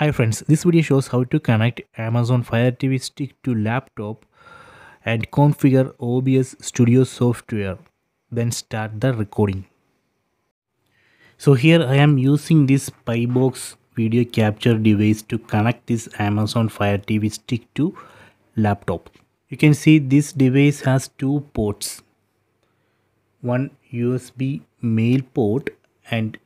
Hi friends, this video shows how to connect Amazon Fire TV stick to laptop and configure OBS Studio software. Then start the recording. So here I am using this Pibox video capture device to connect this Amazon Fire TV stick to laptop. You can see this device has two ports. One USB male port and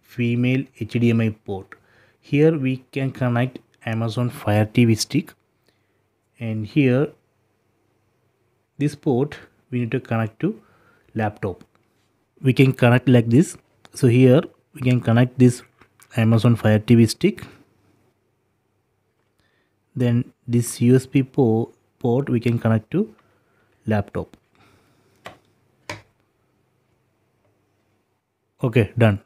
female HDMI port here we can connect Amazon Fire TV stick. And here this port we need to connect to laptop. We can connect like this. So here we can connect this Amazon Fire TV stick. Then this USB port port we can connect to laptop. Okay done.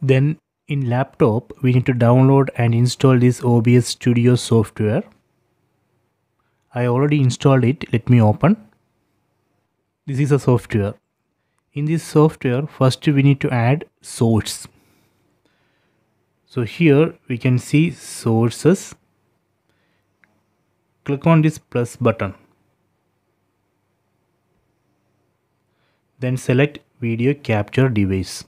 Then in laptop we need to download and install this OBS studio software. I already installed it. Let me open. This is a software. In this software first we need to add source. So here we can see sources. Click on this plus button. Then select video capture device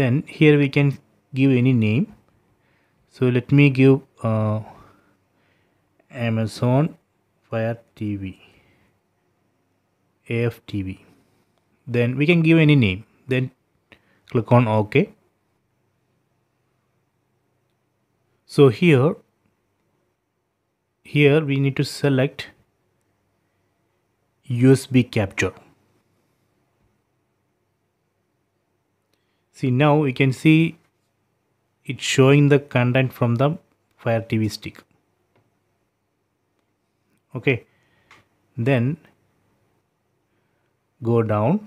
then here we can give any name. So let me give uh, Amazon Fire TV AFTV then we can give any name. Then click on OK. So here here we need to select USB capture see now we can see it showing the content from the fire tv stick. Okay. Then go down.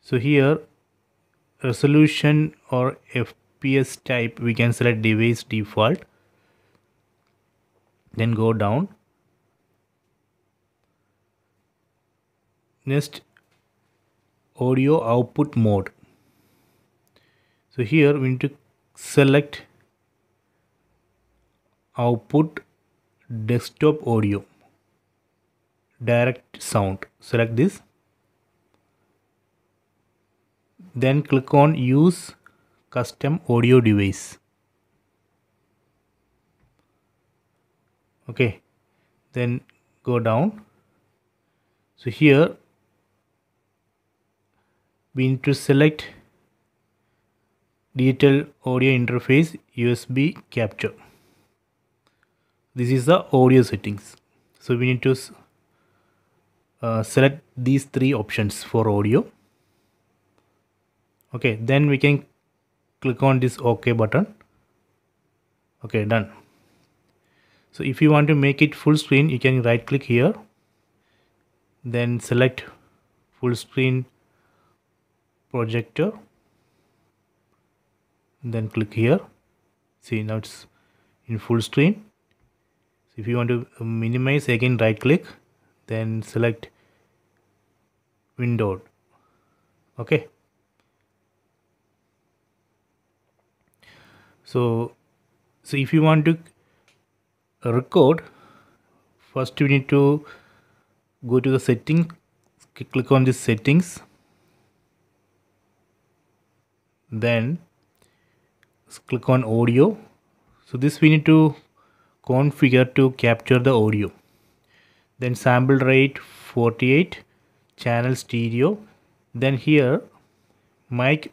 So here resolution or fps type we can select device default. Then go down. Next audio output mode. So here we need to select output desktop audio direct sound. Select this. Then click on use custom audio device. Okay. Then go down. So here we need to select digital audio interface USB capture. This is the audio settings. So we need to uh, select these three options for audio. Okay then we can click on this ok button. Okay done. So if you want to make it full screen you can right click here. Then select full screen projector then click here. See now it's in full screen. So if you want to minimize again right click then select windowed okay. So so if you want to record first you need to go to the setting click on this settings then click on audio. So this we need to configure to capture the audio. Then sample rate 48 channel stereo. Then here mic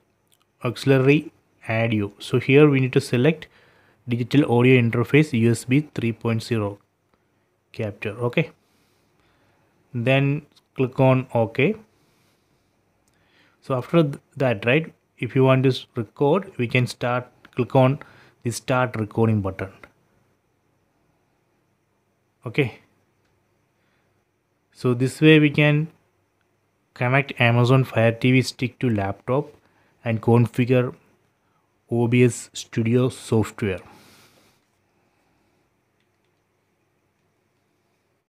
auxiliary audio so here we need to select digital audio interface usb 3.0 capture okay? Then click on ok so after that right if you want to record we can start click on the start recording button. Okay. So this way we can connect Amazon Fire TV stick to laptop and configure OBS Studio software